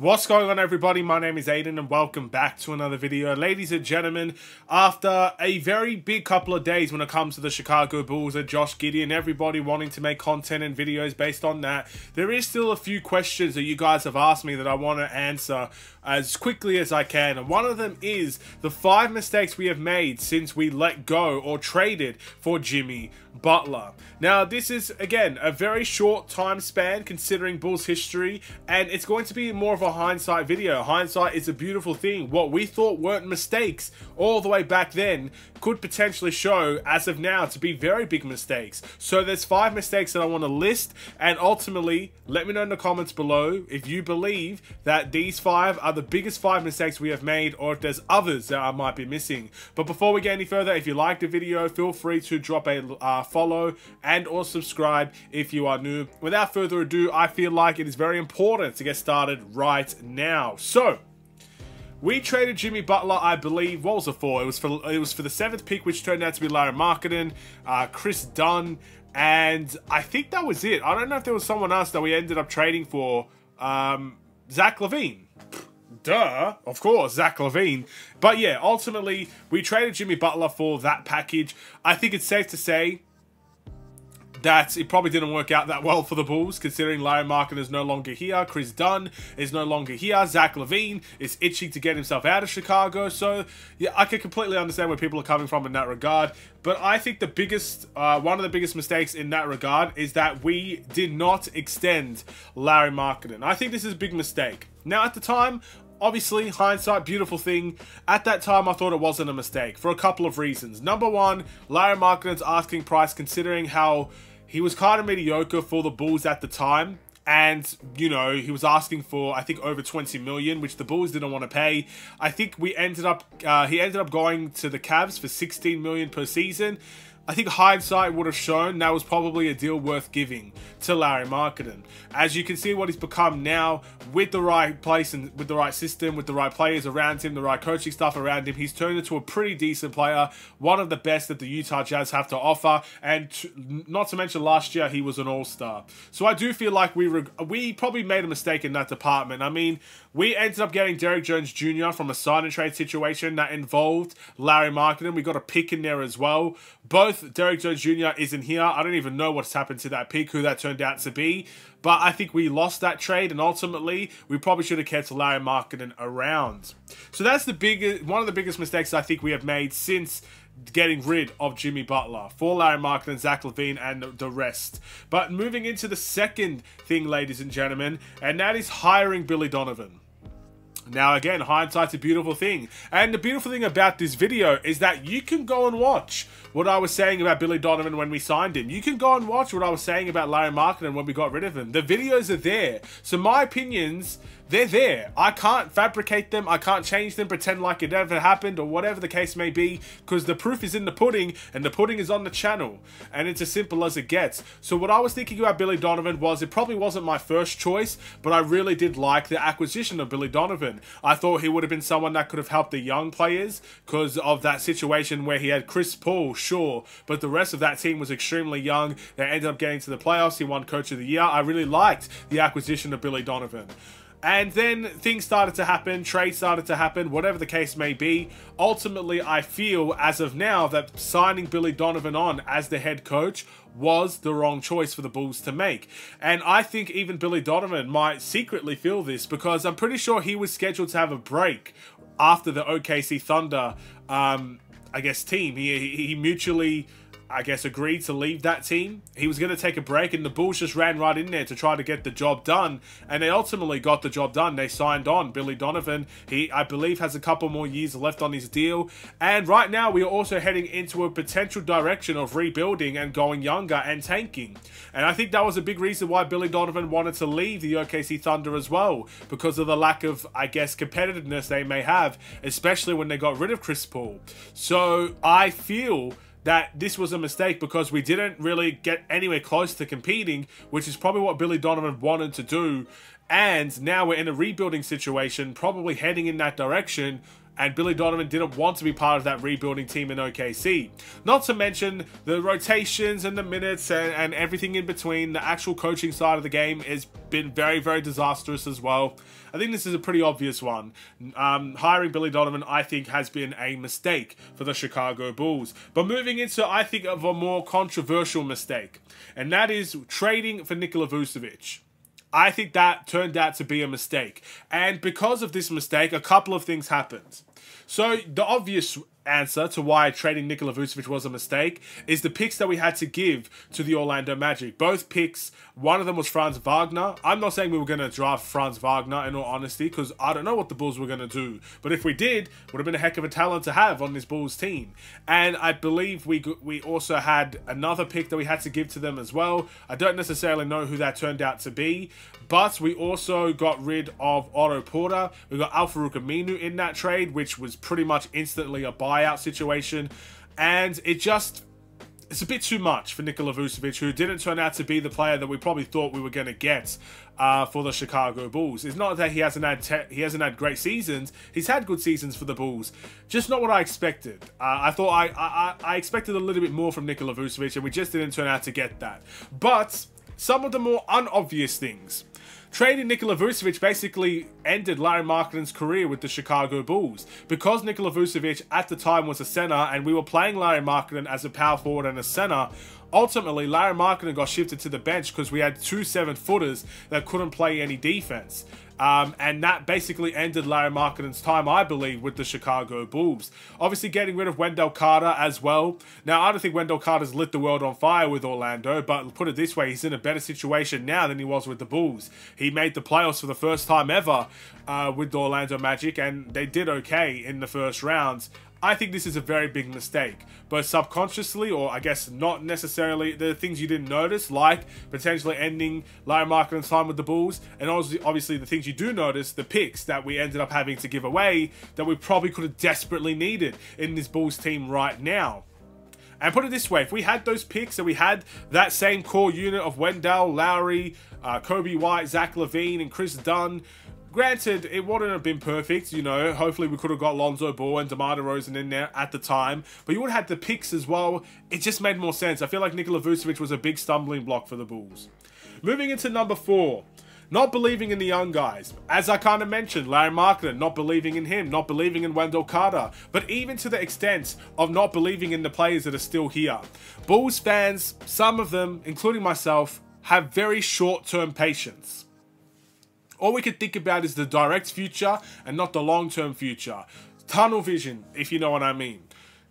What's going on everybody? My name is Aiden and welcome back to another video. Ladies and gentlemen, after a very big couple of days when it comes to the Chicago Bulls and Josh Giddey and everybody wanting to make content and videos based on that, there is still a few questions that you guys have asked me that I want to answer as quickly as I can. And one of them is the five mistakes we have made since we let go or traded for Jimmy Butler. Now, this is, again, a very short time span considering Bulls history, and it's going to be more of a hindsight video. Hindsight is a beautiful thing. What we thought weren't mistakes all the way back then could potentially show, as of now, to be very big mistakes. So there's five mistakes that I want to list, and ultimately, let me know in the comments below if you believe that these five are the biggest five mistakes we have made, or if there's others that I might be missing. But before we get any further, if you liked the video, feel free to drop a uh, follow and or subscribe if you are new. Without further ado, I feel like it is very important to get started right now. So, we traded Jimmy Butler, I believe. What was it for? It was for it was for the seventh pick, which turned out to be Lauri Markkanen, uh, Kris Dunn, and I think that was it. I don't know if there was someone else that we ended up trading for. Um, Zach LaVine. Duh, of course, Zach LaVine. But yeah, ultimately, we traded Jimmy Butler for that package. I think it's safe to say that it probably didn't work out that well for the Bulls, considering Lauri Markkanen is no longer here, Kris Dunn is no longer here, Zach LaVine is itching to get himself out of Chicago, so yeah, I can completely understand where people are coming from in that regard, but I think the biggest, uh, one of the biggest mistakes in that regard is that we did not extend Lauri Markkanen. I think this is a big mistake. Now, at the time, obviously, hindsight, beautiful thing. At that time, I thought it wasn't a mistake for a couple of reasons. Number one, Larry Markkanen's asking price, considering how he was kind of mediocre for the Bulls at the time. And, you know, he was asking for, I think, over 20 million, which the Bulls didn't want to pay. I think we ended up, uh, he ended up going to the Cavs for 16 million per season. I think hindsight would have shown that was probably a deal worth giving to Larry Markkanen. As you can see what he's become now with the right place and with the right system, with the right players around him, the right coaching staff around him, he's turned into a pretty decent player, one of the best that the Utah Jazz have to offer, and not to mention last year he was an all-star. So I do feel like we we probably made a mistake in that department. I mean, we ended up getting Derrick Jones Jr. from a sign and trade situation that involved Larry Markkanen. We got a pick in there as well. Both Derrick Jones Jr. isn't here. I don't even know what's happened to that pick, who that turned out to be. But I think we lost that trade, and ultimately, we probably should have kept Larry Markkanen around. So that's the biggest, one of the biggest mistakes I think we have made since getting rid of Jimmy Butler for Lauri Markkanen, Zach LaVine and the rest. But moving into the second thing, ladies and gentlemen, and that is hiring Billy Donovan. Now, again, hindsight's a beautiful thing. And the beautiful thing about this video is that you can go and watch what I was saying about Billy Donovan when we signed him. You can go and watch what I was saying about Lauri Markkanen when we got rid of him. The videos are there. So my opinions they're there. I can't fabricate them. I can't change them, pretend like it never happened or whatever the case may be because the proof is in the pudding and the pudding is on the channel and it's as simple as it gets. So what I was thinking about Billy Donovan was it probably wasn't my first choice, but I really did like the acquisition of Billy Donovan. I thought he would have been someone that could have helped the young players because of that situation where he had Chris Paul, sure, but the rest of that team was extremely young. They ended up getting to the playoffs. He won Coach of the Year. I really liked the acquisition of Billy Donovan. And then things started to happen, trades started to happen, whatever the case may be. Ultimately, I feel as of now that signing Billy Donovan on as the head coach was the wrong choice for the Bulls to make. And I think even Billy Donovan might secretly feel this because I'm pretty sure he was scheduled to have a break after the OKC Thunder, um, I guess, team. He, he mutually I guess, agreed to leave that team. He was going to take a break, and the Bulls just ran right in there to try to get the job done. And they ultimately got the job done. They signed on Billy Donovan. He, I believe, has a couple more years left on his deal. And right now, we are also heading into a potential direction of rebuilding and going younger and tanking. And I think that was a big reason why Billy Donovan wanted to leave the OKC Thunder as well, because of the lack of, I guess, competitiveness they may have, especially when they got rid of Chris Paul. So I feel that this was a mistake because we didn't really get anywhere close to competing, which is probably what Billy Donovan wanted to do. And now we're in a rebuilding situation, probably heading in that direction. And Billy Donovan didn't want to be part of that rebuilding team in OKC. Not to mention the rotations and the minutes and, and everything in between. The actual coaching side of the game has been very, very disastrous as well. I think this is a pretty obvious one. Um, hiring Billy Donovan, I think, has been a mistake for the Chicago Bulls. But moving into, I think, of a more controversial mistake, and that is trading for Nikola Vucevic. I think that turned out to be a mistake. And because of this mistake, a couple of things happened. So the obvious answer to why trading Nikola Vucevic was a mistake is the picks that we had to give to the Orlando Magic. Both picks, one of them was Franz Wagner. I'm not saying we were going to draft Franz Wagner in all honesty because I don't know what the Bulls were going to do. But if we did, would have been a heck of a talent to have on this Bulls team. And I believe we we also had another pick that we had to give to them as well. I don't necessarily know who that turned out to be, but we also got rid of Otto Porter. We got Al-Farouq Aminu in that trade, which was pretty much instantly a buyout situation. And it just it's a bit too much for Nikola Vucevic, who didn't turn out to be the player that we probably thought we were going to get uh, for the Chicago Bulls. It's not that he hasn't had he hasn't had great seasons. He's had good seasons for the Bulls, just not what I expected. Uh, I thought I, I I expected a little bit more from Nikola Vucevic, and we just didn't turn out to get that. But some of the more unobvious things. Trading Nikola Vucevic basically ended Larry Markkanen's career with the Chicago Bulls. Because Nikola Vucevic at the time was a center and we were playing Larry Markkanen as a power forward and a center, ultimately Larry Markkanen got shifted to the bench because we had two seven footers that couldn't play any defense. Um, and that basically ended Larry Markkanen's time, I believe, with the Chicago Bulls. Obviously, getting rid of Wendell Carter as well. Now, I don't think Wendell Carter's lit the world on fire with Orlando, but put it this way, he's in a better situation now than he was with the Bulls. He made the playoffs for the first time ever uh, with the Orlando Magic, and they did okay in the first rounds. I think this is a very big mistake, but subconsciously, or I guess not necessarily, the things you didn't notice, like potentially ending Larry Markkanen's time with the Bulls, and obviously obviously the things you do notice, the picks that we ended up having to give away that we probably could have desperately needed in this Bulls team right now. And put it this way, if we had those picks and we had that same core unit of Wendell, Lauri, uh, Coby White, Zach LaVine, and Kris Dunn, Granted, it wouldn't have been perfect, you know. Hopefully, we could have got Lonzo Ball and DeMar DeRozan in there at the time. But you would have had the picks as well. It just made more sense. I feel like Nikola Vucevic was a big stumbling block for the Bulls. Moving into number four. Not believing in the young guys. As I kind of mentioned, Larry Markkanen, not believing in him, not believing in Wendell Carter. But even to the extent of not believing in the players that are still here. Bulls fans, some of them, including myself, have very short-term patience. All we can think about is the direct future and not the long-term future. Tunnel vision, if you know what I mean.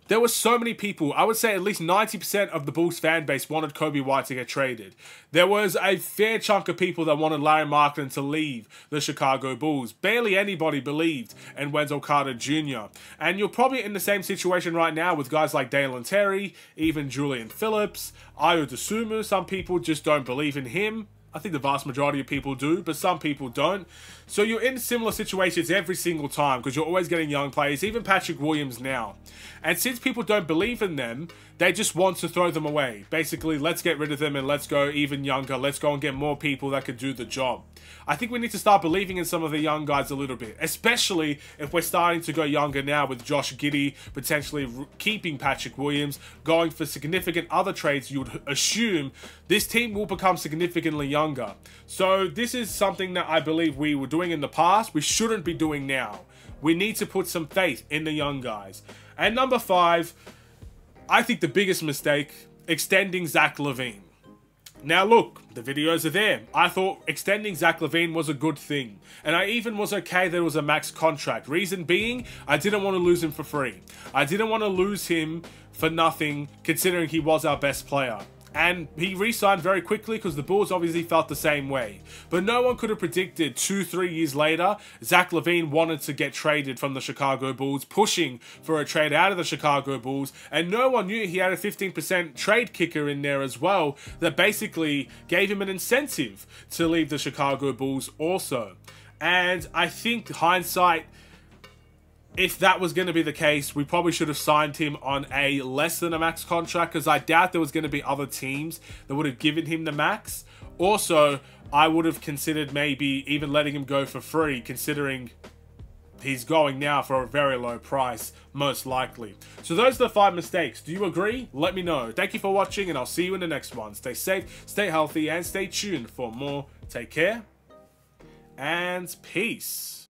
There were so many people, I would say at least 90% of the Bulls fan base wanted Coby White to get traded. There was a fair chunk of people that wanted Larry Markkanen to leave the Chicago Bulls. Barely anybody believed in Wendell Carter Jr. And you're probably in the same situation right now with guys like Dalen Terry, even Julian Phillips, Ayo Dosunmu. Some people just don't believe in him. I think the vast majority of people do, but some people don't. So you're in similar situations every single time because you're always getting young players, even Patrick Williams now. And since people don't believe in them, they just want to throw them away. Basically, let's get rid of them and let's go even younger. Let's go and get more people that could do the job. I think we need to start believing in some of the young guys a little bit, especially if we're starting to go younger now with Josh Giddey potentially keeping Patrick Williams, going for significant other trades. You would assume this team will become significantly younger. So this is something that I believe we were doing in the past. We shouldn't be doing now. We need to put some faith in the young guys. And number five, I think the biggest mistake, extending Zach LaVine. Now look, the videos are there. I thought extending Zach LaVine was a good thing. And I even was okay that it was a max contract. Reason being, I didn't want to lose him for free. I didn't want to lose him for nothing, considering he was our best player. And he re-signed very quickly because the Bulls obviously felt the same way. But no one could have predicted two, three years later, Zach LaVine wanted to get traded from the Chicago Bulls, pushing for a trade out of the Chicago Bulls. And no one knew he had a 15% trade kicker in there as well that basically gave him an incentive to leave the Chicago Bulls also. And I think hindsight if that was going to be the case, we probably should have signed him on a less than a max contract because I doubt there was going to be other teams that would have given him the max. Also, I would have considered maybe even letting him go for free, considering he's going now for a very low price, most likely. So those are the five mistakes. Do you agree? Let me know. Thank you for watching, and I'll see you in the next one. Stay safe, stay healthy, and stay tuned for more. Take care, and peace.